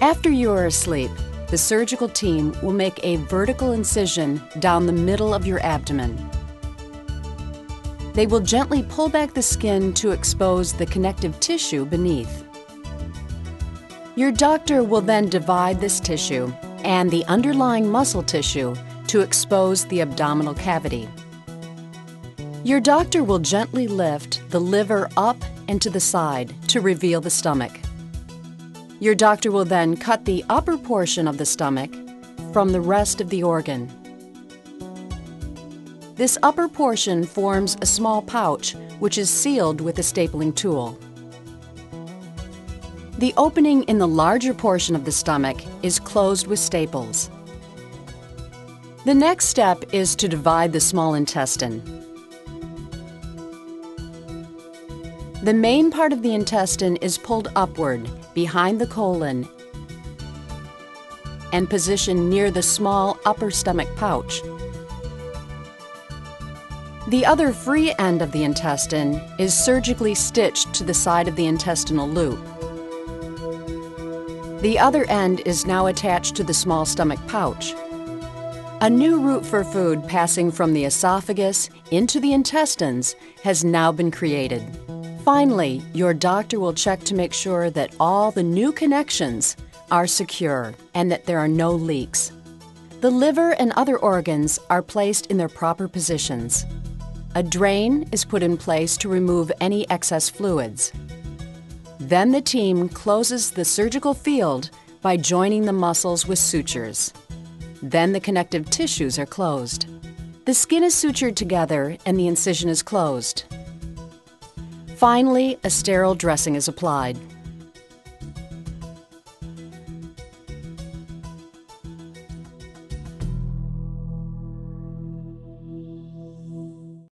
After you are asleep, the surgical team will make a vertical incision down the middle of your abdomen. They will gently pull back the skin to expose the connective tissue beneath. Your doctor will then divide this tissue and the underlying muscle tissue to expose the abdominal cavity. Your doctor will gently lift the liver up and to the side to reveal the stomach. Your doctor will then cut the upper portion of the stomach from the rest of the organ. This upper portion forms a small pouch which is sealed with a stapling tool. The opening in the larger portion of the stomach is closed with staples. The next step is to divide the small intestine. The main part of the intestine is pulled upward behind the colon and positioned near the small upper stomach pouch. The other free end of the intestine is surgically stitched to the side of the intestinal loop. The other end is now attached to the small stomach pouch. A new route for food passing from the esophagus into the intestines has now been created. Finally, your doctor will check to make sure that all the new connections are secure and that there are no leaks. The liver and other organs are placed in their proper positions. A drain is put in place to remove any excess fluids. Then the team closes the surgical field by joining the muscles with sutures. Then the connective tissues are closed. The skin is sutured together and the incision is closed. Finally, a sterile dressing is applied.